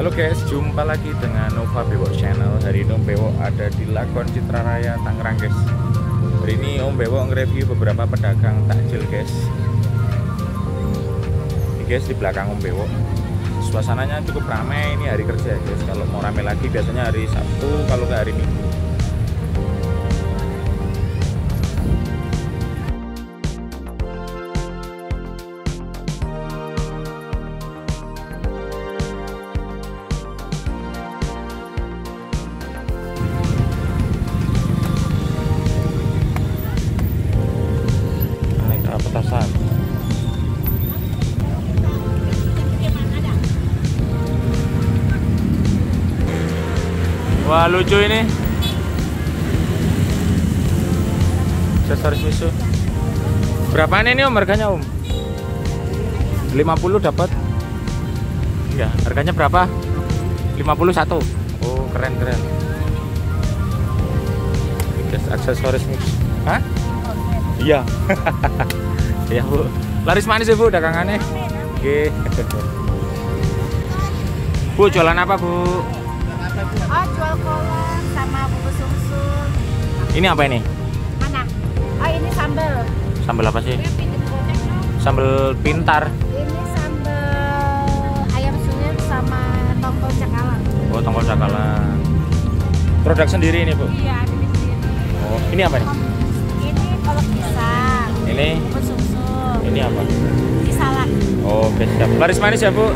Halo guys, jumpa lagi dengan Nova Bewok Channel. Hari ini Om Bewok ada di Lakon Citra Raya Tangerang guys. Hari ini Om Bewok nge-review beberapa pedagang takjil guys. Ini guys di belakang Om Bewok. Suasananya cukup ramai ini hari kerja guys. Kalau mau ramai lagi biasanya hari Sabtu, kalau nggak hari Minggu. Wah lucu ini. Aksesoris misu. Berapaan ini om harganya om? 50 dapat. Enggak, harganya berapa? 51. Oh, keren keren. Guys, aksesoris misu. Hah? Iya. Iya, Bu. Laris manis ya, Bu, dagangannya. Oke. Bu, jualan apa, Bu? Oh, jual kolak sama bubur sumsum. Ini apa ini? Mana? Oh, ini sambal. Sambal apa sih? Sambal pintar. Ini sambal ayam suwir sama tongkol cakalang. Oh, tongkol cakalang. Produk sendiri ini, Bu. Iya, di sini. Oh, ini apa nih? Ini kolak pisang, Ini bubur sumsum, ini apa? ini salak. Oh, oke, siap. Laris manis ya, Bu.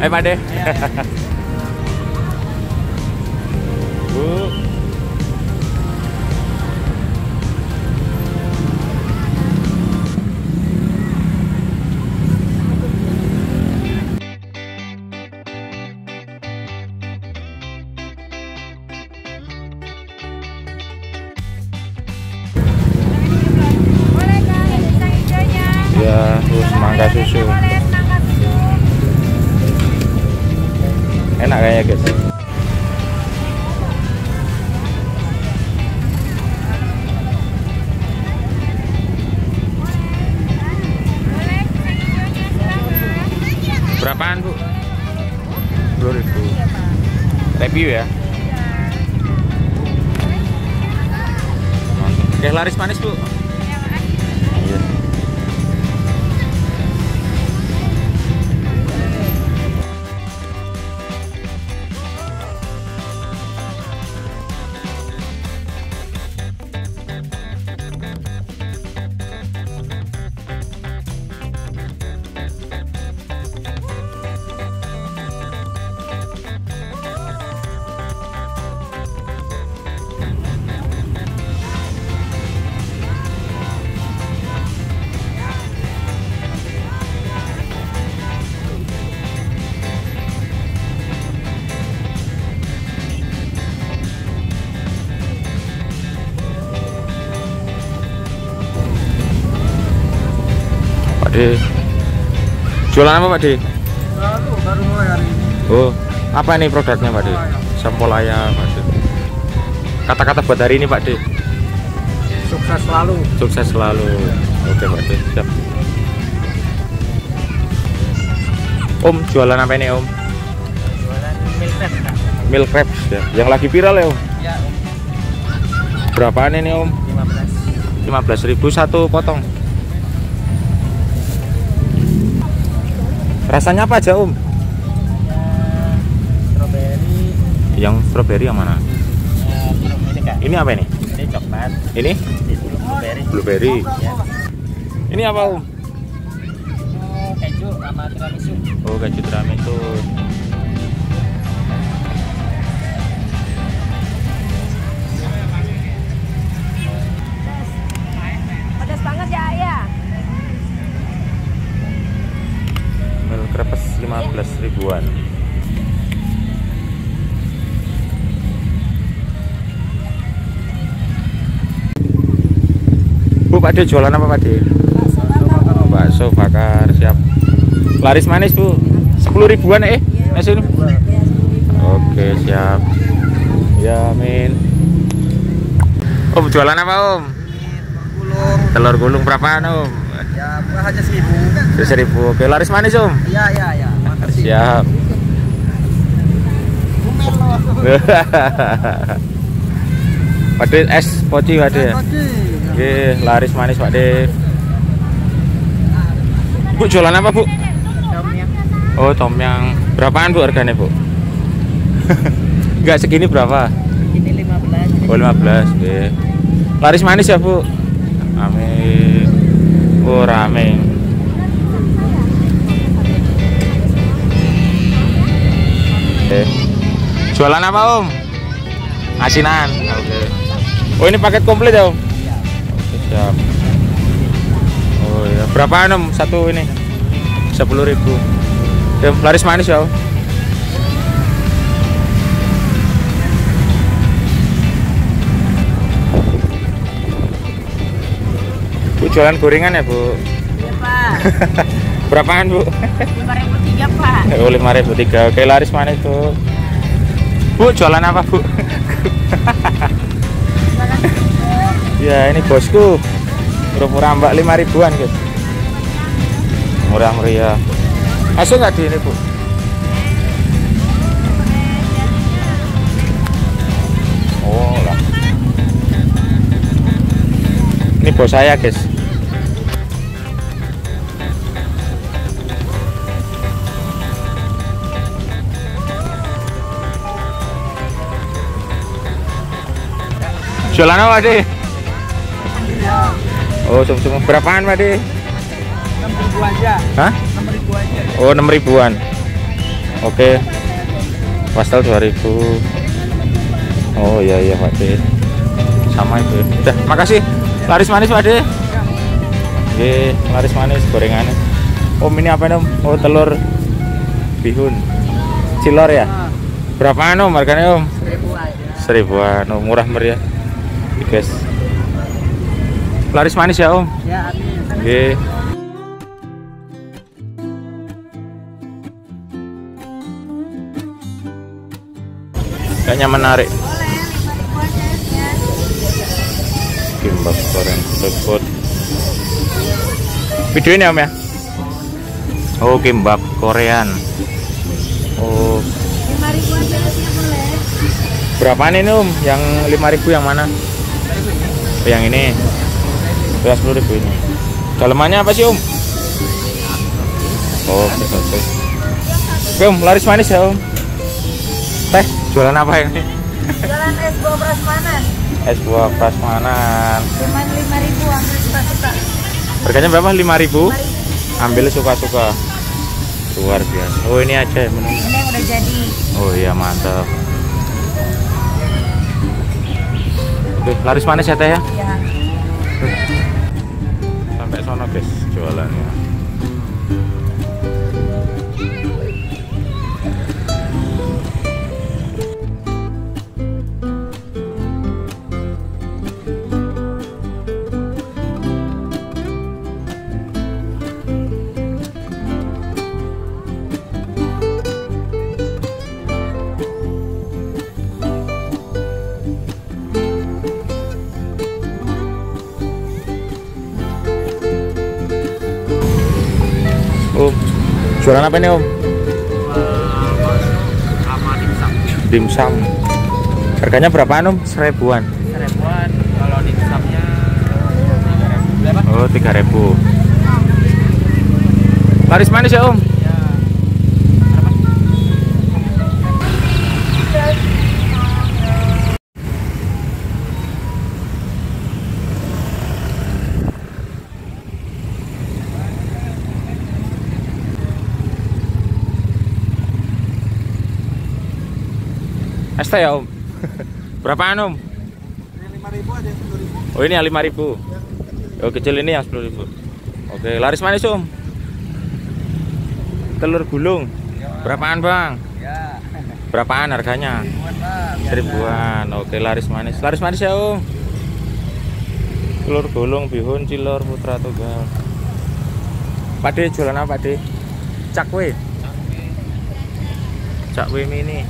Ayo, Pak De. Bu. Berapaan, Bu? 10 ribu. Iya, Pak. Review ya. Mantap. Oke, laris manis, Bu. De. Jualan apa, Pak De? Baru, baru mulai hari ini. Oh, apa nih produknya, Pak De? Sampel ayam, Pak De. Kata-kata buat hari ini, Pak De. Sukses selalu. Sukses selalu. Oke, Pak De. Siap. Om, jualan apa ini, Om? Jualan milk Kak. Milk crepes ya. Yang lagi viral ya, Om. Ya, Berapaan ini, Om? 15. 15.000 satu potong. Rasanya apa aja, Om? Strawberry. Yang strawberry yang mana? Belum ini, apa ini? Ini coklat. Ini blueberry. blueberry. Ya. Ini apa, Om? Keju sama tiramisu. Oh, keju tiramisu. 15 ribuan. Bu, Pak De jualan apa, Pak De? Bakso bakar, siap. Laris manis, Bu. 10 ribuan eh. Nasi ini. Oke, siap. Ya, amin. Om jualan apa, Om? Gulung. Telur gulung berapaan, Om? Ya, aja seribu. Seribu. Oke, laris manis, Om. Iya, iya, iya. Siap. Pak es poci Pak De. Oke, laris manis Pak. Bu jualan apa Bu? Oh tom yang berapaan Bu harganya Bu? Enggak segini berapa? Ini 15. Oh 15 oke. Laris manis ya Bu? Amin. Oh rame. Oke. Jualan apa Om? Asinan. Oke. Oh ini paket komplit ya Om? Oke siap. Oh ya. Berapaan Om satu ini? Sepuluh ribu. Ya, laris manis ya Om? Bu jualan gorengan ya Bu? Iya Pak. Berapaan Bu? Lima ribu tiga Pak. Oh lima ribu tiga. Oke laris manis Bu. Bu jualan apa Bu? ya ini bosku. Murah-murah mbak lima ribuan gitu. Murah meriah. Masuk nggak di ini Bu? Oh lah. Ini bos saya guys. Jualan apa, Dek? Oh, sup-sup. Berapaan, Pak, Dek? 6 ribu aja. Hah? 6 ribu aja. Oh, 6 ribuan. Oke. Pastel 2000. Oh, iya iya, Pak, Dek. Sama itu. Udah, makasih. Laris manis, Pak, Dek. Oke, laris manis gorengannya. Om ini apa, Om? Oh, telur bihun. Cilor ya? Berapaan, Om? Harganya, Om? 1000 aja. Seribuan, oh, murah meriah. Nih, guys. Laris manis ya, Om. Ya, Oke. Kayaknya menarik. Kimbab goreng bebot. Video ini Om ya? Oh, kimbab Korean. Oh, ya berapaan ini Om? Yang 5000 yang mana? Oh, yang ini. Ya 10.000 ini. Dalemannya apa sih Om? Oh, satu. Oke Om, laris manis ya Om. Teh, jualan apa ini? Jalan es buah prasmanan. Es buah prasmanan. Cuman lima ribu ambil suka-suka. Harganya berapa? 5000 Lima ribu. Ambil suka-suka. Luar biasa. Oh, ini aja ya menu. Ini yang udah jadi. Oh iya, mantap. Oke, laris manis ya Teh ya? Ya. Sampai sono guys jualannya. Jualan apa nih Om? sama dimsum. Dimsum. Harganya berapaan Om? Seribuan. Seribuan. Kalau dimsumnya 3000 berapa? Oh, 3000 Laris manis ya Om? Teh ya Om? berapaan Om? Ini 5000 aja 10000. Oh ini yang 5000 Oh kecil ini yang 10000 Oke, laris manis Om? Telur gulung Berapaan Bang? Ya. Berapaan harganya? Seribuan. Oke, laris manis. Laris manis ya, Om. Telur gulung, bihun, cilor, putra tunggal. Pak De, jualan apa, Pak De? Cakwe. Cakwe mini.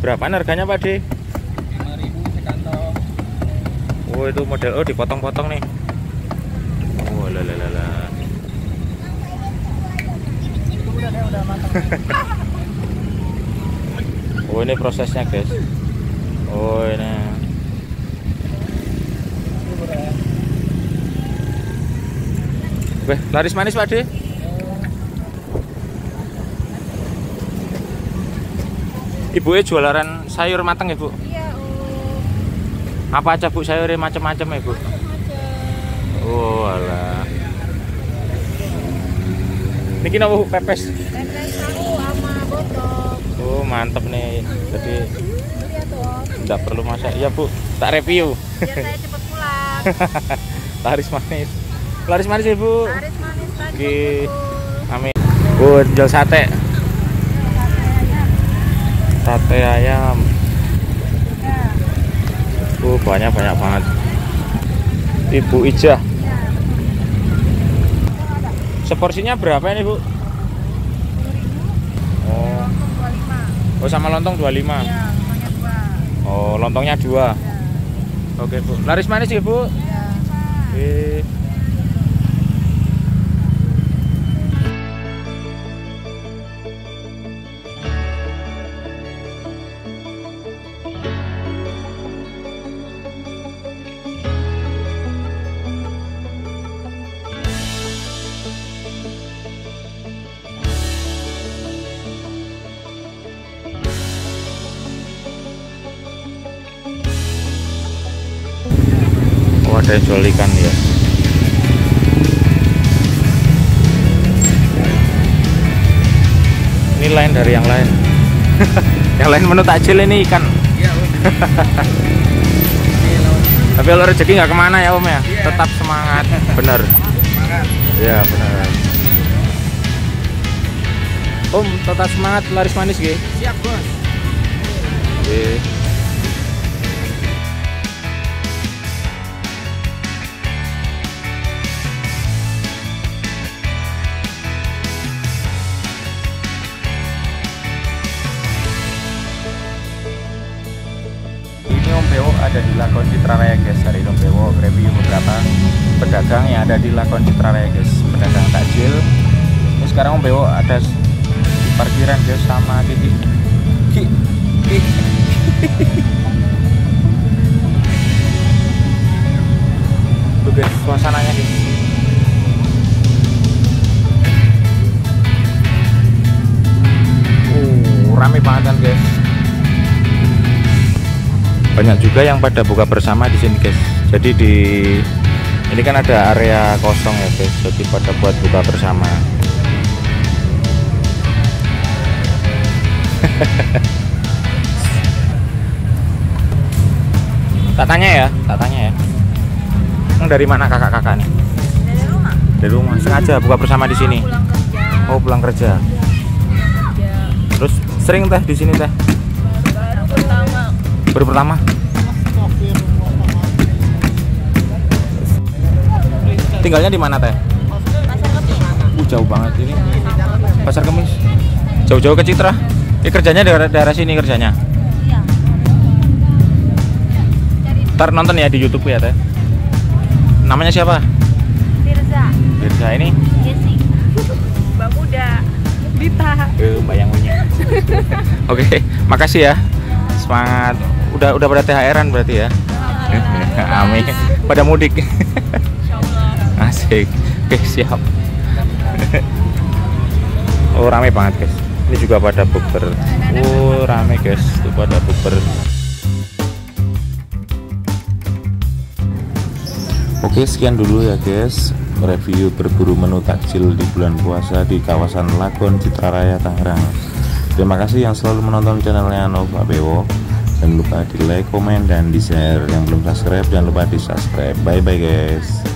Berapaan harganya, Pak De? 5000 sekantong. Oh, itu model oh dipotong-potong nih. Oh, deh, udah matang. Oh ini prosesnya guys. Oh ini. Weh, laris manis Pak De? Ibu jualan sayur mateng ya Bu? Iya, Om. Apa aja Bu sayurnya macam-macam ya Bu? Macam-macam. Oh alah. Niki napa Bu pepes? Pepes tahu sama botol. Oh mantep nih. Jadi tidak perlu masak. Iya Bu, tak review. Biar saya cepat pulang. Laris manis. Laris manis ya Bu. Laris manis. Oke. Amin. Bu, jual sate. Sate ayam. Ya, Bu, banyak banyak banget. Ibu Ijah. ya. Seporsinya berapa ini Bu? 10.000, Oh, langsung 25. oh sama lontong 25. Iya. Oh, lontongnya dua. Ya. Oke Bu. Laris manis ya Bu. Ya. Yang jual ikan ya. Ini lain dari yang lain. yang lain menu takjil ini ikan. Tapi kalau rezeki nggak ke mana ya Om ya. Tetap semangat. Bener. Iya bener. Om tetap semangat laris manis gitu. Siap, Bos. Ada di Lakon Citraraya guys. Hari ini Bewo review beberapa pedagang yang ada di Lakon Citraraya guys. Pedagang takjil. Ini sekarang Om Bewo ada di parkiran guys sama Kiki. Ki. Ki. Tuh guys suasananya guys. Uh, rame banget kan guys banyak juga yang pada buka bersama di sini guys. Jadi di ini kan ada area kosong ya guys. Jadi pada buat buka bersama. Tak tanya ya tak tanya ya. Emang dari mana kakak-kakak nih? Dari rumah. dari rumah. Sengaja buka bersama di sini? Pulang oh pulang kerja. Ya, terus sering teh di sini teh. Baru pertama tinggalnya di mana teh. Uh, jauh banget ini pasar kemis jauh-jauh ke Citra ini kerjanya daerah, daerah sini kerjanya Iya. Ntar nonton ya di YouTube ya teh namanya siapa Tirza. Firza ini Yesi. Mbak Muda. Dita. eh, Mbak yang punya oke makasih ya semangat udah udah pada THR-an berarti ya? Amin. Pada mudik. Asik. Oke siap. Oh rame banget guys. Ini juga pada bukber. Oh rame guys. Itu pada bukber. Oke sekian dulu ya guys. Review berburu menu takjil di bulan puasa di kawasan Lagon Citraraya Tangerang. Terima kasih yang selalu menonton channelnya Nova Bewo Jangan lupa di like, komen, dan di share. Yang belum subscribe jangan lupa di subscribe. Bye bye guys